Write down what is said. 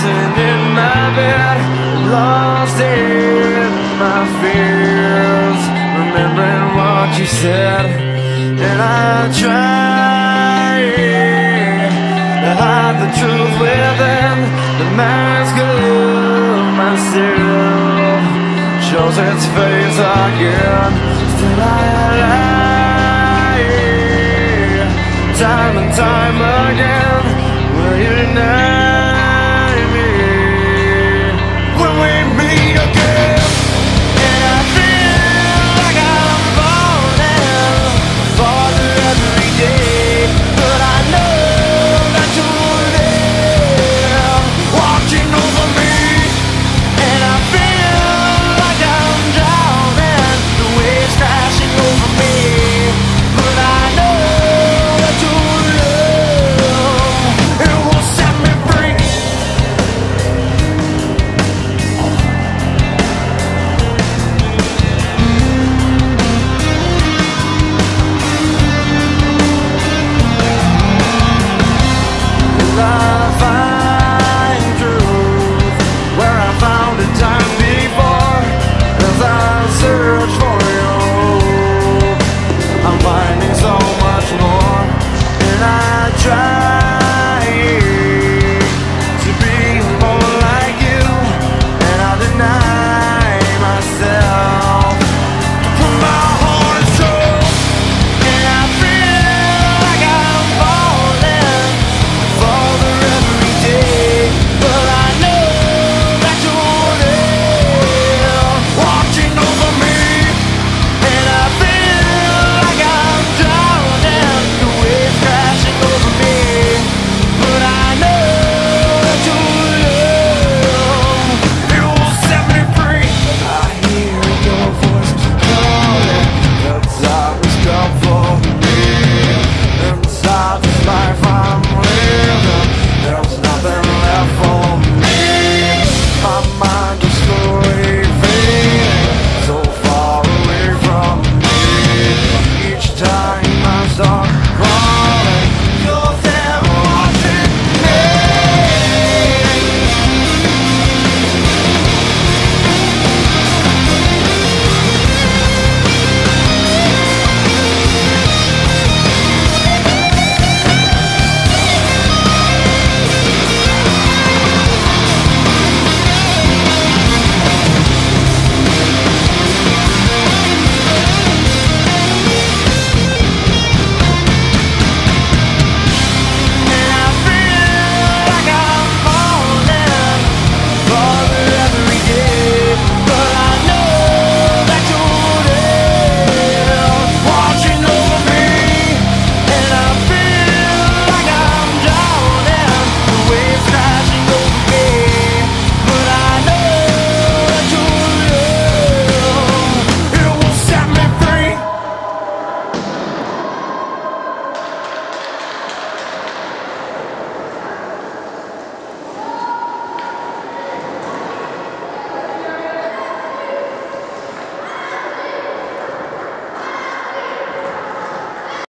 dancing in my bed, lost in my fears, remembering what you said, and I try to hide the truth within the mask of myself. Shows its face again, still I lie, time and time again. Will you now?